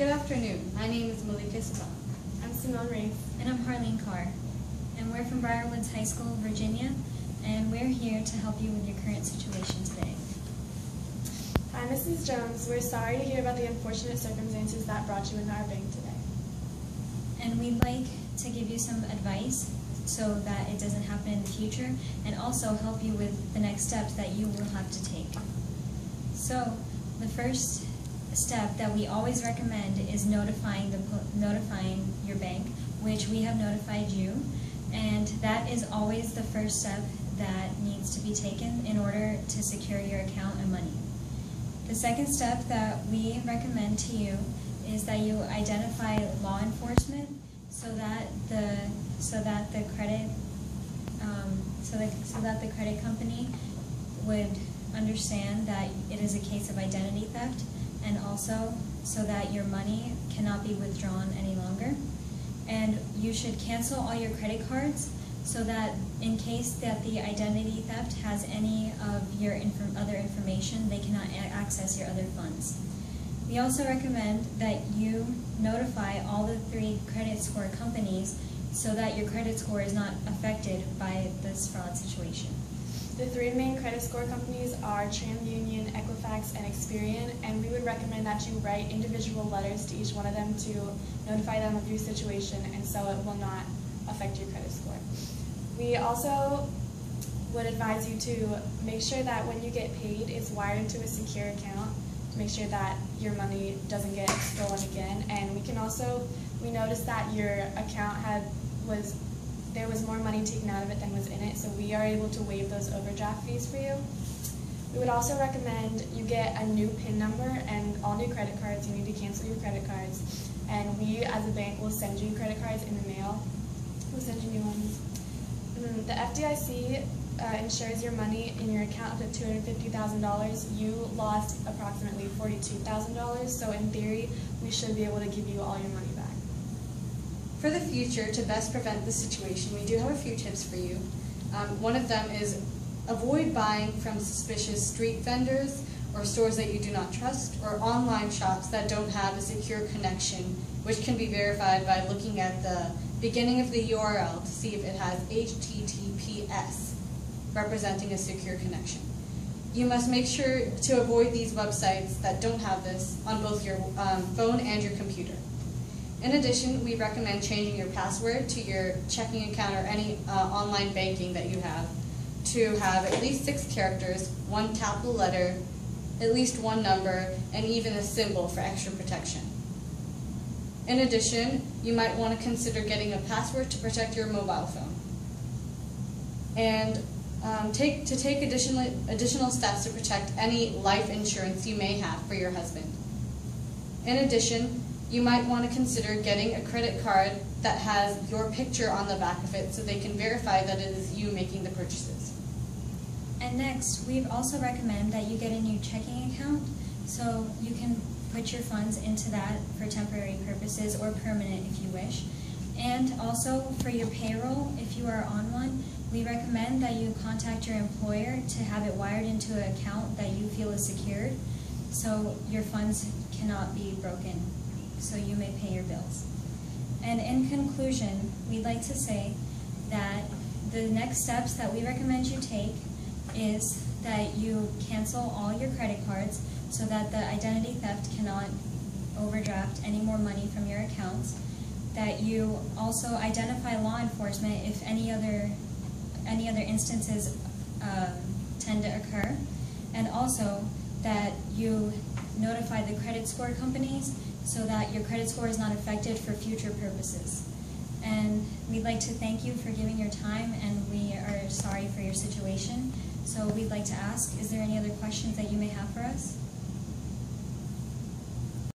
Good afternoon. My name is Malika Sabah. I'm Simone Reese. And I'm Harleen Carr. And we're from Briar Woods High School, Virginia, and we're here to help you with your current situation today. Hi, Mrs. Jones. We're sorry to hear about the unfortunate circumstances that brought you into our bank today. And we'd like to give you some advice so that it doesn't happen in the future, and also help you with the next steps that you will have to take. So, the first step that we always recommend is notifying the notifying your bank, which we have notified you, and that is always the first step that needs to be taken in order to secure your account and money. The second step that we recommend to you is that you identify law enforcement so that the so that the credit um, so that so that the credit company would understand that it is a case of identity theft and also so that your money cannot be withdrawn any longer. And you should cancel all your credit cards so that in case that the identity theft has any of your inf other information, they cannot access your other funds. We also recommend that you notify all the three credit score companies so that your credit score is not affected by this fraud situation. The three main credit score companies are TransUnion, Equifax, and Experian, and we would recommend that you write individual letters to each one of them to notify them of your situation and so it will not affect your credit score. We also would advise you to make sure that when you get paid, it's wired into a secure account to make sure that your money doesn't get stolen again. And we can also, we noticed that your account had was there was more money taken out of it than was in it, so we are able to waive those overdraft fees for you. We would also recommend you get a new PIN number and all new credit cards. You need to cancel your credit cards. And we, as a bank, will send you credit cards in the mail. We'll send you new ones. Mm, the FDIC uh, insures your money in your account up to $250,000. You lost approximately $42,000, so in theory, we should be able to give you all your money back. For the future, to best prevent the situation, we do have a few tips for you. Um, one of them is avoid buying from suspicious street vendors or stores that you do not trust, or online shops that don't have a secure connection, which can be verified by looking at the beginning of the URL to see if it has HTTPS, representing a secure connection. You must make sure to avoid these websites that don't have this on both your um, phone and your computer. In addition, we recommend changing your password to your checking account or any uh, online banking that you have to have at least six characters, one capital letter, at least one number, and even a symbol for extra protection. In addition, you might want to consider getting a password to protect your mobile phone. And um, take, to take additional, additional steps to protect any life insurance you may have for your husband. In addition, you might want to consider getting a credit card that has your picture on the back of it so they can verify that it is you making the purchases. And next, we also recommend that you get a new checking account so you can put your funds into that for temporary purposes or permanent if you wish. And also for your payroll, if you are on one, we recommend that you contact your employer to have it wired into an account that you feel is secured so your funds cannot be broken so you may pay your bills. And in conclusion, we'd like to say that the next steps that we recommend you take is that you cancel all your credit cards so that the identity theft cannot overdraft any more money from your accounts, that you also identify law enforcement if any other, any other instances um, tend to occur, and also that you notify the credit score companies so that your credit score is not affected for future purposes. And we'd like to thank you for giving your time, and we are sorry for your situation. So we'd like to ask, is there any other questions that you may have for us?